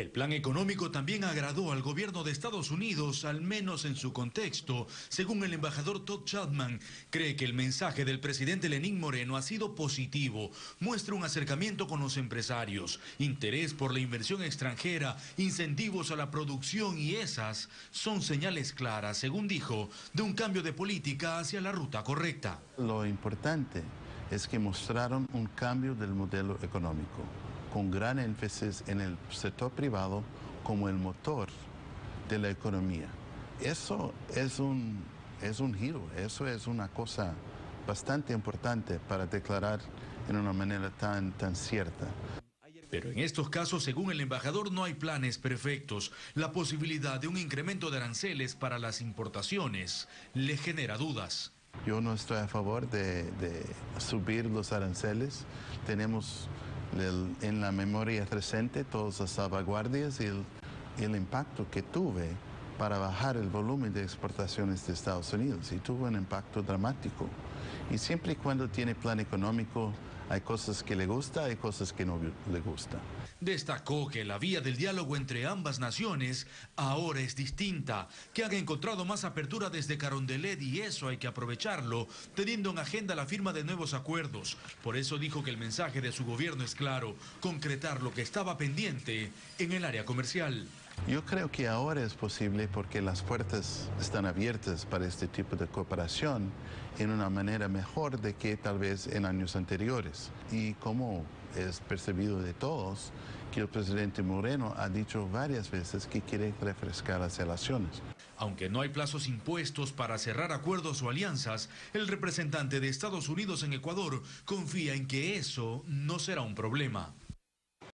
El plan económico también agradó al gobierno de Estados Unidos, al menos en su contexto. Según el embajador Todd Chapman, cree que el mensaje del presidente Lenín Moreno ha sido positivo. Muestra un acercamiento con los empresarios, interés por la inversión extranjera, incentivos a la producción y esas son señales claras, según dijo, de un cambio de política hacia la ruta correcta. Lo importante es que mostraron un cambio del modelo económico con gran énfasis en el sector privado como el motor de la economía. Eso es un, es un giro, eso es una cosa bastante importante para declarar en una manera tan, tan cierta. Pero en estos casos, según el embajador, no hay planes perfectos. La posibilidad de un incremento de aranceles para las importaciones le genera dudas. Yo no estoy a favor de, subir los aranceles. Tenemos en la memoria reciente todas las salvaguardias y el impacto que tuve para bajar el volumen de exportaciones de Estados Unidos y tuvo un impacto dramático. Y siempre y cuando tiene plan económico, hay cosas que le gusta, hay cosas que no le gusta. Destacó que la vía del diálogo entre ambas naciones ahora es distinta, que han encontrado más apertura desde Carondelet y eso hay que aprovecharlo, teniendo en agenda la firma de nuevos acuerdos. Por eso dijo que el mensaje de su gobierno es claro, concretar lo que estaba pendiente en el área comercial. Yo creo que ahora es posible porque las puertas están abiertas para este tipo de cooperación en una manera mejor de que tal vez en años anteriores. Y como es percibido de todos, que el presidente Moreno ha dicho varias veces que quiere refrescar las relaciones. Aunque no hay plazos impuestos para cerrar acuerdos o alianzas, el representante de Estados Unidos en Ecuador confía en que eso no será un problema.